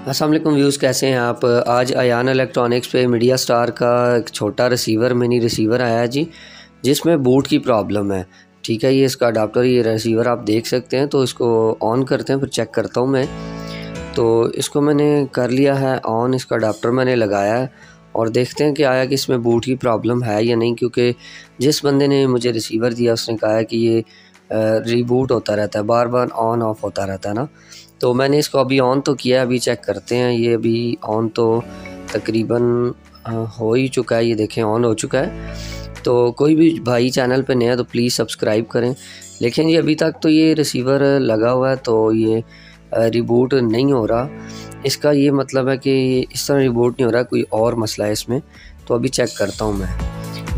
Aslam views कैसे हैं आप? आज अयान इलेक्ट्रॉनिक्स पे मीडिया स्टार का एक छोटा रिसीवर मिनी रिसीवर आया है जी, जिसमें बूट की प्रॉब्लम है। ठीक है, ये इसका अडाप्टर ये रिसीवर आप देख सकते हैं तो इसको ऑन करते हैं, फिर चेक करता हूँ मैं। तो इसको मैंने कर लिया है ऑन इसका अडाप्टर मैंने लगाया है, और देखते हैं कि आया कि इसमें बूट की प्रॉब्लम है या नहीं, क्योंकि जिस बंदे ने मुझे रिसीवर दिया, उसने कहा है कि ये रीबूट होता रहता है, बार बार ऑन ऑफ़ होता रहता है ना। तो मैंने इसको अभी ऑन तो किया अभी चेक करते हैं। ये अभी ऑन तो तकरीबन हो ही चुका है, ये देखें ऑन हो चुका है। तो कोई भी भाई चैनल पे नया तो प्लीज़ सब्सक्राइब करें। लेकिन ये अभी तक तो ये रिसीवर लगा हुआ है तो ये रिबूट नहीं हो रहा। इसका ये मतलब है कि इस तरह रिबूट नहीं हो रहा, कोई और मसला है इसमें। तो अभी चेक करता हूँ मैं।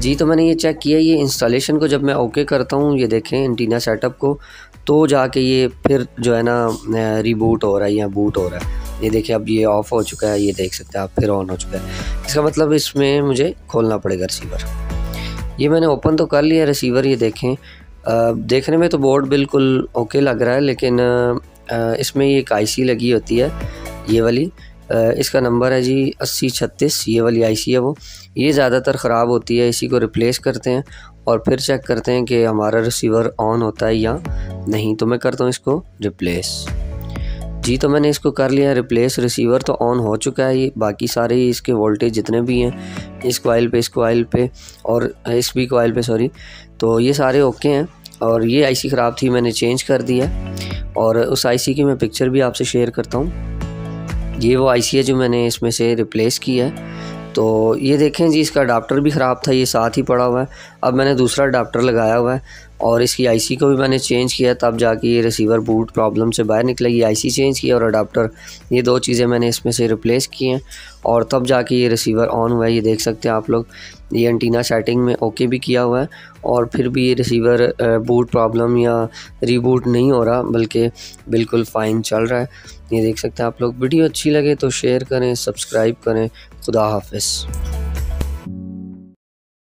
जी तो मैंने ये चेक किया ये इंस्टॉलेशन को जब मैं ओके करता हूँ ये देखें एंटीना सेटअप को तो जाके ये फिर जो है ना रिबूट हो रहा है या बूट हो रहा है। ये देखिए अब ये ऑफ़ हो चुका है ये देख सकते हैं आप फिर ऑन हो चुका है। इसका मतलब इसमें मुझे खोलना पड़ेगा रिसीवर ये मैंने ओपन तो कर लिया रिसीवर ये देखें। आ, देखने में तो बोर्ड बिल्कुल ओके लग रहा है लेकिन आ, इसमें ये एक आईसी लगी होती है ये वाली। इसका नंबर है जी अस्सी छत्तीस, ये वाली आईसी है वो। ये ज़्यादातर ख़राब होती है, इसी को रिप्लेस करते हैं और फिर चेक करते हैं कि हमारा रिसीवर ऑन होता है या नहीं। तो मैं करता हूँ इसको रिप्लेस जी तो मैंने इसको कर लिया रिप्लेस रिसीवर तो ऑन हो चुका है ये। बाकी सारे इसके वोल्टेज जितने भी हैं, इस कोयल पे, इस कोयल पे और इस भी कोयल पे सॉरी तो ये सारे ओके हैं और ये आईसी ख़राब थी, मैंने चेंज कर दिया और उस आईसी की मैं पिक्चर भी आपसे शेयर करता हूँ। ये वो आईसी है जो मैंने इसमें से रिप्लेस की है। तो ये देखें जी, इसका अडाप्टर भी ख़राब था, ये साथ ही पड़ा हुआ है। अब मैंने दूसरा अडाप्टर लगाया हुआ है। और इसकी आईसी को भी मैंने चेंज किया, तब जाके ये रिसीवर बूट प्रॉब्लम से बाहर निकला, ये आईसी चेंज किया और अडाप्टर ये दो चीज़ें मैंने इसमें से रिप्लेस की हैं। और तब जाके ये रिसीवर ऑन हुआ है, ये देख सकते हैं आप लोग। ये एंटीना सेटिंग में ओके भी किया हुआ है और फिर भी ये रिसीवर बूट प्रॉब्लम या रीबूट नहीं हो रहा, बल्कि बिल्कुल फ़ाइन चल रहा है। ये देख सकते हैं आप लोग। वीडियो अच्छी लगे तो शेयर करें सब्सक्राइब करें। खुदा हाफिज़।